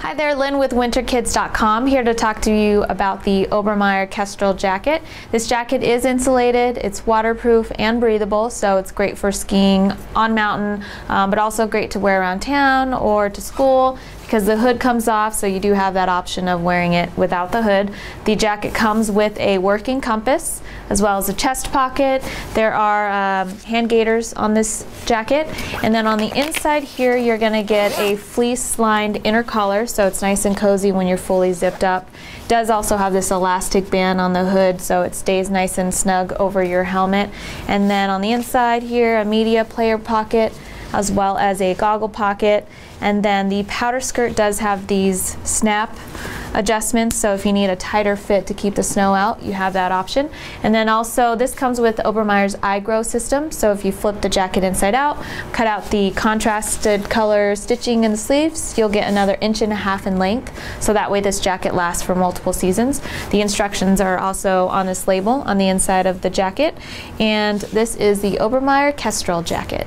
Hi there, Lynn with winterkids.com here to talk to you about the Obermeyer Kestrel jacket. This jacket is insulated, it's waterproof and breathable, so it's great for skiing on mountain, um, but also great to wear around town or to school because the hood comes off, so you do have that option of wearing it without the hood. The jacket comes with a working compass as well as a chest pocket. There are um, hand gaiters on this jacket. And then on the inside here, you're gonna get a fleece lined inner collar, so it's nice and cozy when you're fully zipped up. It does also have this elastic band on the hood, so it stays nice and snug over your helmet. And then on the inside here, a media player pocket, as well as a goggle pocket. And then the powder skirt does have these snap adjustments, so if you need a tighter fit to keep the snow out, you have that option. And then also, this comes with Obermeyer's iGrow system, so if you flip the jacket inside out, cut out the contrasted color stitching in the sleeves, you'll get another inch and a half in length, so that way this jacket lasts for multiple seasons. The instructions are also on this label on the inside of the jacket, and this is the Obermeyer Kestrel jacket.